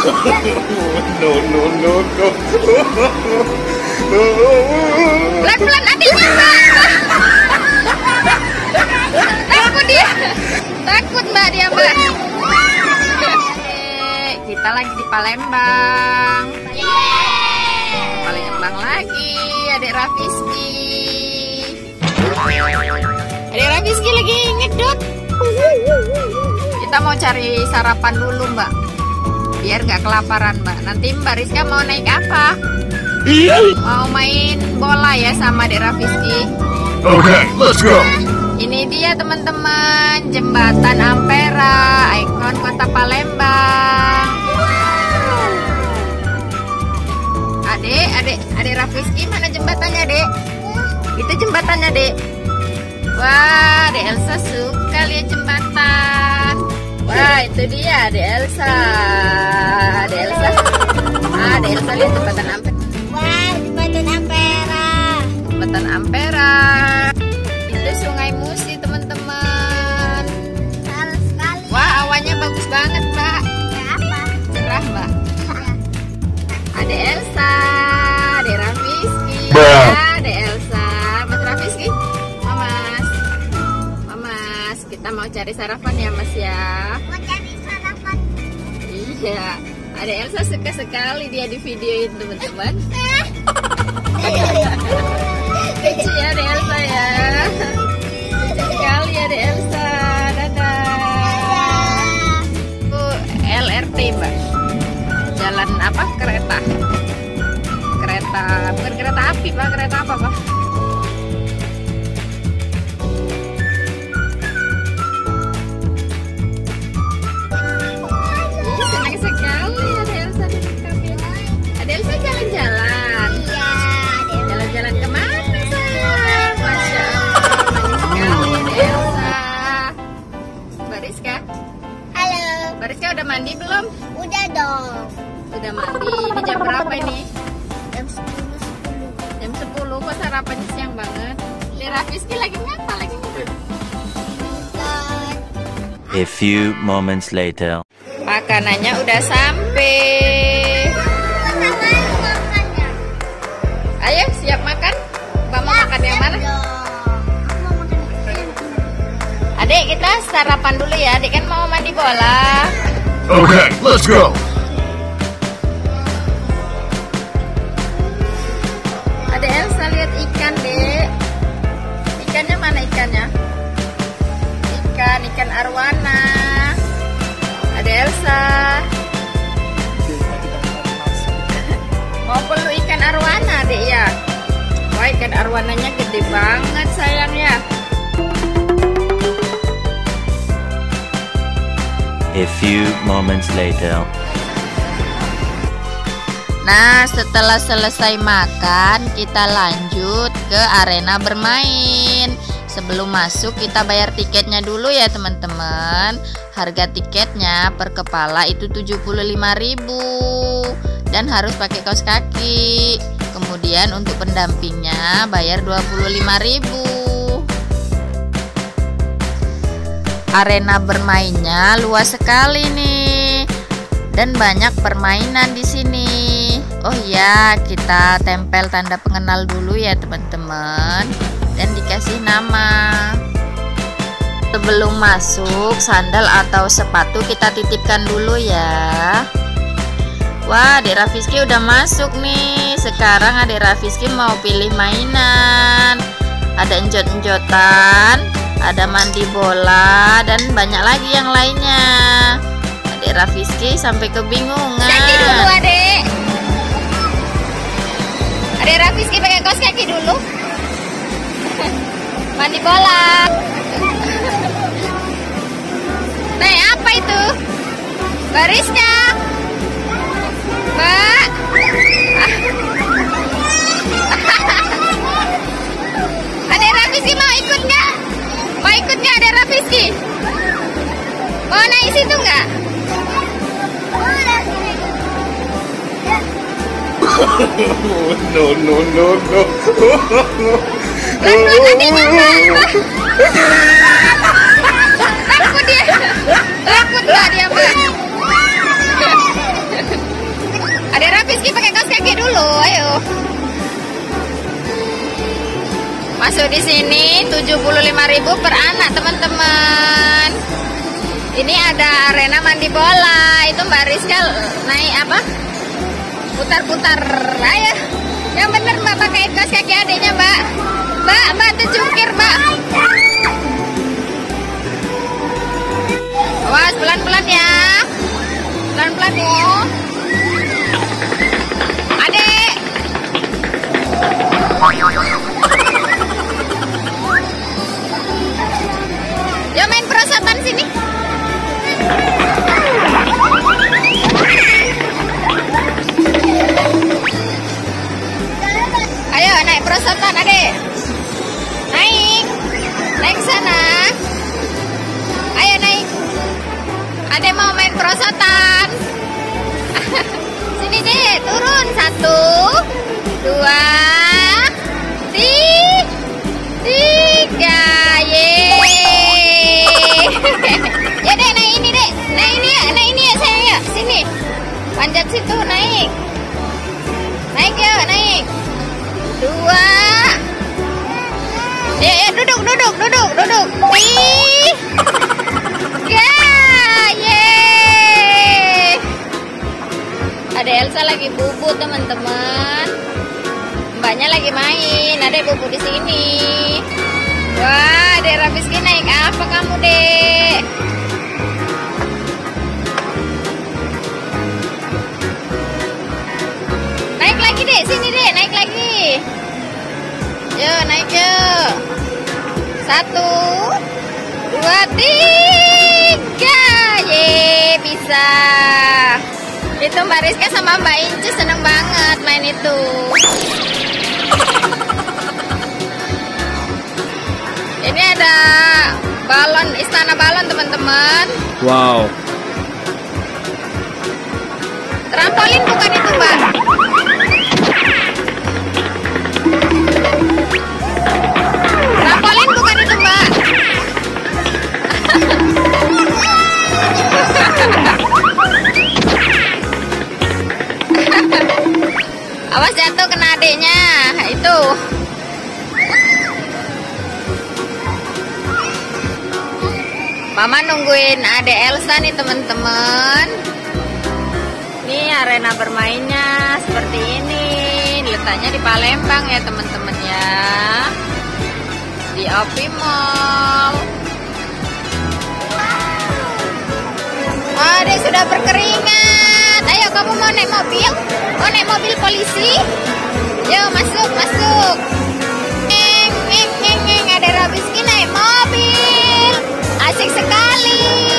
no, no, no, no. Pelan-pelan adiknya mbak. Takut dia. Takut mbak dia mbak. Kita lagi di Palembang. Palembang lagi, adik Raffiski. Adik Raffiski lagi ngedot. Kita mau cari sarapan dulu mbak. Biar nggak kelaparan mbak. Nanti mbak Rizka mau naik apa? Mau main bola ya sama adik Raffiski. Okay, let's go. Ini dia teman-teman jembatan Ampera, ikon kota Palembang. Adek, adek, adek Raffiski mana jembatannya dek? Itu jembatannya dek. Wah, adek Elsa suka lihat jembatan. Wah, itu dia adek Elsa. Adek Elsa. Ah, adek Elsa lihat cari sarapan ya, Mas ya. Mau cari sarapan. Iya, ada Elsa suka sekali dia di videoin teman-teman. A few moments later. Makanannya udah sampai. Ayo siap makan. Mbak mau makan yang mana? Dong. Aku mau makan yang Adik kita sarapan dulu ya. Adik kan mau mandi bola. Okay, let's go. Arwananya gede banget sayang ya. A few moments later. Nah, setelah selesai makan, kita lanjut ke arena bermain. Sebelum masuk, kita bayar tiketnya dulu ya, teman-teman. Harga tiketnya per kepala itu 75.000 dan harus pakai kaos kaki. Kemudian untuk pendampingnya bayar 25.000. Arena bermainnya luas sekali nih dan banyak permainan di sini. Oh ya, kita tempel tanda pengenal dulu ya teman-teman dan dikasih nama. Sebelum masuk, sandal atau sepatu kita titipkan dulu ya. Wah, Adik Raffiski udah masuk nih. Sekarang Adik Raffiski mau pilih mainan. Ada enjot-enjotan, ada mandi bola, dan banyak lagi yang lainnya. Adik Raffiski sampai kebingungan. Kaki dulu, Adik. Adik Raffiski pakai kaos kaki dulu. mandi bola. Nah, apa itu? Barisnya. Adik Raffiski mau ikut nggak? Mau ikut nggak Adik Raffiski? Mau naik situ nggak? no, no, no, no. Pelan-pelan adiknya 75.000 per anak teman-teman. Ini ada arena mandi bola. Itu Mbak Rizka naik apa? Putar-putar. Ayo. Yang bener Mbak pakai kaos kaki adiknya Mbak. Mbak, Mbak tuh jungkir Mbak. Awas pelan-pelan ya. Pelan-pelan ya. Adek. Turun. Satu, dua, tiga. Yeay. ya deh, naik ini deh. Naik ini ya, naik ini ya sayang ya. Sini. Panjat situ. Naik Elsa lagi bubut teman-teman. Mbaknya lagi main. Ada bubut di sini. Wah, Dek Rabiski naik apa kamu, Dek? Naik lagi, Dek. Sini, Dek. Naik lagi. Yo, naik yuk. Satu, dua, tiga. Ye, bisa. Itu Mbak Rizka sama Mbak Inci seneng banget main itu. Ini ada balon istana balon teman-teman. Wow. Trampolin bukan itu mbak. Mama nungguin adek Elsa nih teman-teman. Ini arena bermainnya seperti ini. Letaknya di Palembang ya teman-teman ya. Di Opi Mall. Adek sudah berkeringat. Ayo kamu mau naik mobil? Mau naik mobil polisi? Yo masuk masuk. Ngeng ngeng ngeng ngeng ada Rabiski naik mobil. Asik sekali.